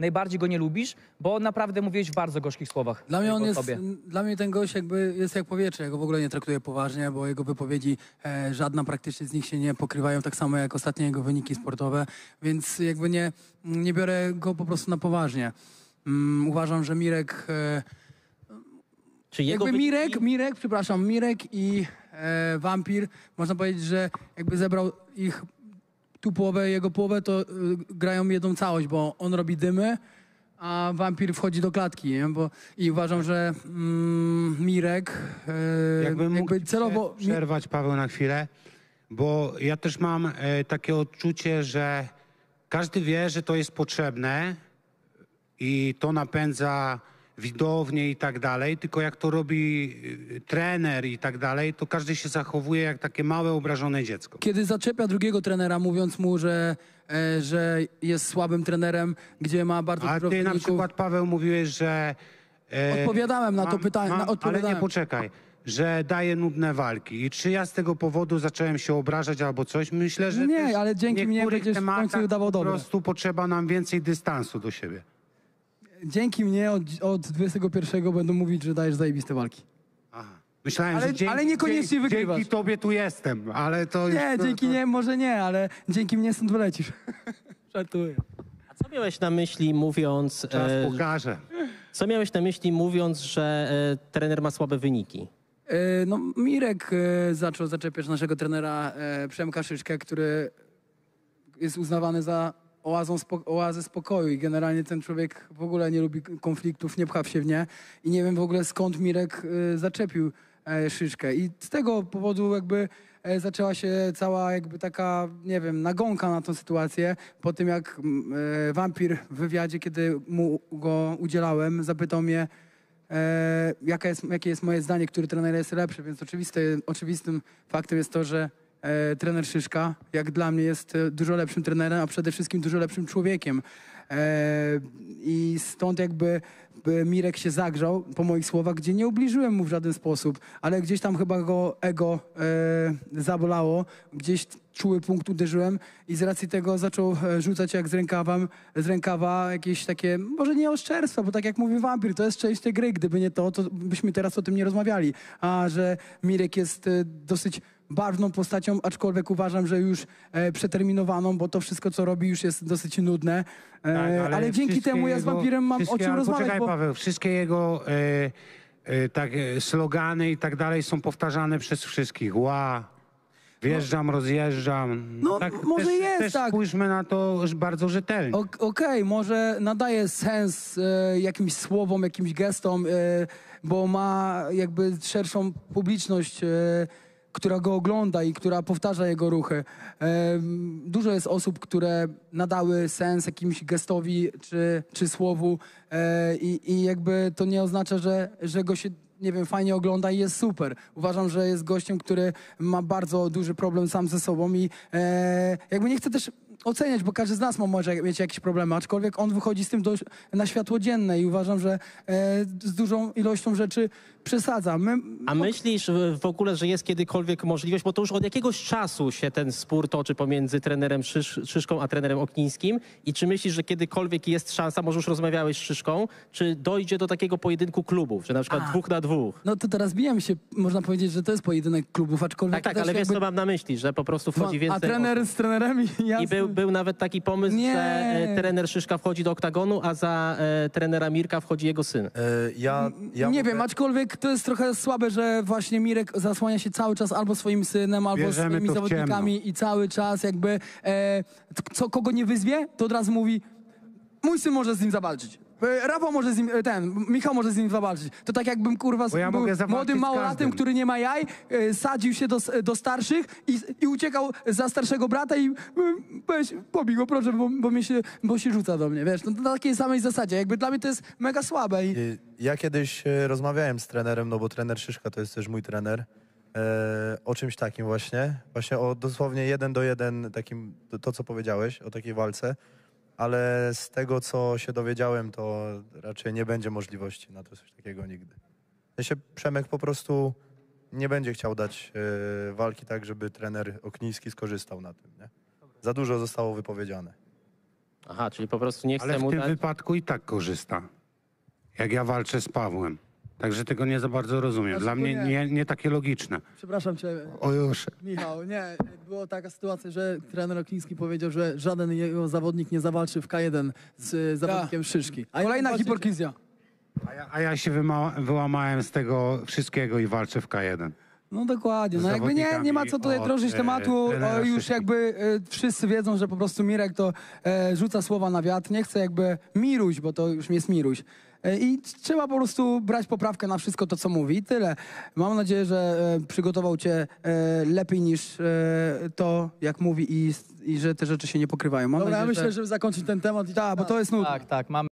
najbardziej go nie lubisz? Bo naprawdę mówiłeś w bardzo gorzkich słowach. Dla mnie on o jest, dla mnie ten gość jakby jest jak powietrze, ja go w ogóle nie traktuję poważnie, bo jego wypowiedzi, e, żadna praktycznie z nich się nie pokrywają, tak samo jak ostatnie jego wyniki sportowe, więc jakby nie, nie biorę go po prostu na poważnie. Mm, uważam, że Mirek, e, Czy jego jakby wyniki- Mirek, Mirek, przepraszam, Mirek i e, Wampir, można powiedzieć, że jakby zebrał ich tu połowę, jego połowę, to y, grają jedną całość, bo on robi dymy, a wampir wchodzi do klatki, nie? Bo, i uważam, że mm, Mirek e, Jakbym mógł jakby celowo... prze- przerwać Paweł na chwilę, bo ja też mam e, takie odczucie, że każdy wie, że to jest potrzebne i to napędza widownię i tak dalej, tylko jak to robi e, trener i tak dalej, to każdy się zachowuje jak takie małe, obrażone dziecko. Kiedy zaczepia drugiego trenera, mówiąc mu, że, e, że jest słabym trenerem, gdzie ma bardzo A dużo ty na wyników, przykład, Paweł, mówiłeś, że... e, Odpowiadałem na to pytanie, na- Ale odpowiadałem. nie, poczekaj. Że daje nudne walki. I czy ja z tego powodu zacząłem się obrażać albo coś? Myślę, że Nie, też ale dzięki w mnie niektórych będziesz w końcu tematach po dobre. prostu potrzeba nam więcej dystansu do siebie. Dzięki mnie od, od 21 będą mówić, że dajesz zajebiste walki. Aha. Myślałem, Ale- że dzięki, ale niekoniecznie dzięki, wygrywasz. dzięki tobie tu jestem, ale to już... Nie, to, dzięki to... nie, może nie, ale dzięki mnie stąd wylecisz. Żartuję. A co miałeś na myśli mówiąc... Czas e, pokaże. co miałeś na myśli mówiąc, że e, trener ma słabe wyniki? E, No, Mirek e, zaczął zaczepiać naszego trenera e, Przemka Szyszkę, który jest uznawany za oazą spo, oazę spokoju i generalnie ten człowiek w ogóle nie lubi konfliktów, nie pcha się w nie i nie wiem w ogóle skąd Mirek e, zaczepił e, Szyszkę. I z tego powodu jakby e, zaczęła się cała jakby taka, nie wiem, nagonka na tą sytuację po tym jak e, wampir w wywiadzie, kiedy mu go udzielałem, zapytał mnie e, jaka jest, jakie jest moje zdanie, który trener jest lepszy, więc oczywiste, oczywistym faktem jest to, że e, trener Szyszka, jak dla mnie, jest e, dużo lepszym trenerem, a przede wszystkim dużo lepszym człowiekiem. E, I stąd jakby e, Mirek się zagrzał po moich słowach, gdzie nie ubliżyłem mu w żaden sposób, ale gdzieś tam chyba go ego e, zabolało, gdzieś czuły punkt uderzyłem i z racji tego zaczął e, rzucać jak z rękawa, z rękawa jakieś takie, może nie oszczerstwa, bo tak jak mówi wampir, to jest część tej gry, gdyby nie to, to byśmy teraz o tym nie rozmawiali. A że Mirek jest dosyć barwną postacią, aczkolwiek uważam, że już e, przeterminowaną, bo to wszystko, co robi, już jest dosyć nudne. E, Tak, ale, dzięki wszystkie temu ja z jego- wampirem mam o czym ale rozmawiać, Poczekaj, bo... Paweł, wszystkie jego e, e, tak, e, slogany i tak dalej są powtarzane przez wszystkich. Ła, wjeżdżam, rozjeżdżam. No, może też, jest, też tak. spójrzmy na to bardzo rzetelnie. Ok- Okej, może nadaje sens e, jakimś słowom, jakimś gestom, e, bo ma jakby szerszą publiczność, e, która go ogląda i która powtarza jego ruchy. Dużo jest osób, które nadały sens jakimś gestowi czy, czy słowu e, i, i jakby to nie oznacza, że, że go się nie wiem, fajnie ogląda i jest super. Uważam, że jest gościem, który ma bardzo duży problem sam ze sobą i e, jakby nie chcę też oceniać, bo każdy z nas może mieć jakieś problemy, aczkolwiek on wychodzi z tym do, na światło dzienne i uważam, że e, z dużą ilością rzeczy przesadza. My, A myślisz w- ogóle, że jest kiedykolwiek możliwość, bo to już od jakiegoś czasu się ten spór toczy pomiędzy trenerem Szysz, Szyszką a trenerem Oknińskim i czy myślisz, że kiedykolwiek jest szansa, może już rozmawiałeś z Szyszką, czy dojdzie do takiego pojedynku klubów, że na przykład A. dwóch na dwóch? No to teraz bijemy się, można powiedzieć, że to jest pojedynek klubów, aczkolwiek Tak, tak, ale wiesz, jakby- co mam na myśli, że po prostu wchodzi No, więcej A trener osób. z trenerem jasne. I był, był nawet taki pomysł, Nie. że e, trener Szyszka wchodzi do oktagonu, a za e, trenera Mirka wchodzi jego syn. E, ja, ja nie mogę- wiem, aczkolwiek to jest trochę słabe, że właśnie Mirek zasłania się cały czas albo swoim synem, albo Bierzemy swoimi to w zawodnikami i cały czas jakby e, co, kogo nie wyzwie, to od razu mówi mój syn może z nim zawalczyć. E, Rafał może z nim, e, ten, Michał może z nim zawalczyć. To tak jakbym kurwa Bo ja był mogę zawalczyć młodym z małolatem, każdym. który nie ma jaj, e, sadził się do, s- do starszych i, i uciekał za starszego brata i e, weź, pobij go proszę, bo, bo, mnie się, bo się rzuca do mnie, wiesz, no, to na takiej samej zasadzie. Jakby dla mnie to jest mega słabe i Y, Ja kiedyś e, rozmawiałem z trenerem, no bo trener Szyszka to jest też mój trener, e, o czymś takim właśnie. Właśnie o dosłownie jeden do jeden takim, to, to co powiedziałeś, o takiej walce. Ale z tego, co się dowiedziałem, to raczej nie będzie możliwości na to coś takiego nigdy. W sensie Przemek po prostu nie będzie chciał dać e, walki tak, żeby trener Okniński skorzystał na tym, nie? Za dużo zostało wypowiedziane. Aha, czyli po prostu nie chce Ale w mu tym dać... wypadku i tak korzysta. Jak ja walczę z Pawłem. Także tego nie za bardzo rozumiem. Dla mnie nie. nie, nie takie logiczne. Przepraszam cię, O już. Michał, nie, była taka sytuacja, że trener Okliński powiedział, że żaden jego zawodnik nie zawalczy w K1 z y, zawodnikiem Szyszki. A Kolejna jak hipokryzja. A ja, a ja się wyma, wyłamałem z tego wszystkiego i walczę w K1. No dokładnie, no jakby nie, nie ma co tutaj drążyć od, tematu, e, trenera o, już Szyszki. jakby e, wszyscy wiedzą, że po prostu Mirek to e, rzuca słowa na wiatr, nie chce jakby Miruś, bo to już jest Miruś. E, I trzeba po prostu brać poprawkę na wszystko to, co mówi i tyle. Mam nadzieję, że e, przygotował cię e, lepiej niż e, to, jak mówi i, i że te rzeczy się nie pokrywają. Mam Dobra, ja nadzieję, myślę, że... żeby zakończyć ten temat. i- Tak, bo to jest nudne. Tak, tak, mamy